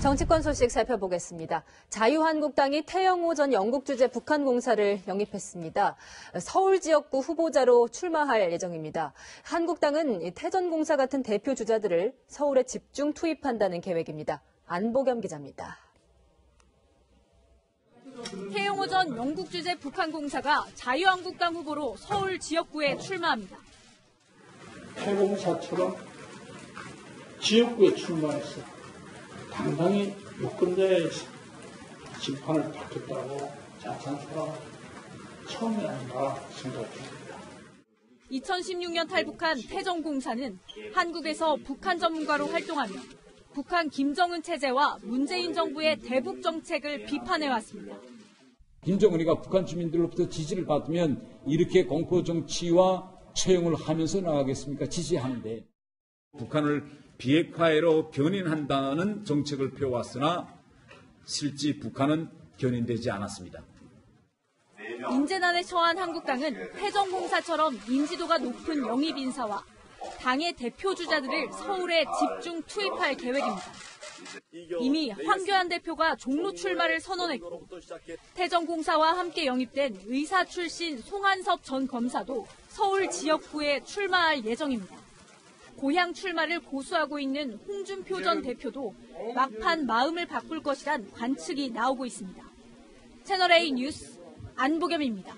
정치권 소식 살펴보겠습니다. 자유한국당이 태영호 전 영국 주재 북한 공사를 영입했습니다. 서울 지역구 후보자로 출마할 예정입니다. 한국당은 태전 공사 같은 대표 주자들을 서울에 집중 투입한다는 계획입니다. 안보겸 기자입니다. 태영호 전 영국 주재 북한 공사가 자유한국당 후보로 서울 지역구에 출마합니다. 태공사처럼 지역구에 출마해서 당당히 유권자의 심판을 받겠다고 자찬수가 처음이 아닌가 생각합니다. 2016년 탈북한 태정공사는 한국에서 북한 전문가로 활동하며 북한 김정은 체제와 문재인 정부의 대북 정책을 비판해왔습니다. 김정은이가 북한 주민들로부터 지지를 받으면 이렇게 공포 정치와 처형을 하면서 나가겠습니까? 지지하는데. 북한을 비핵화해로 견인한다는 정책을 펴왔으나 실제 북한은 견인되지 않았습니다. 인재난에 처한 한국당은 태정공사처럼 인지도가 높은 영입 인사와 당의 대표 주자들을 서울에 집중 투입할 계획입니다. 이미 황교안 대표가 종로 출마를 선언했고 태정공사와 함께 영입된 의사 출신 송한섭 전 검사도 서울 지역구에 출마할 예정입니다. 고향 출마를 고수하고 있는 홍준표 전 대표도 막판 마음을 바꿀 것이란 관측이 나오고 있습니다. 채널A 뉴스 안보겸입니다.